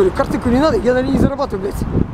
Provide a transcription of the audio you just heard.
говорю, картинку не надо, я на ней не зарабатываю, блядь.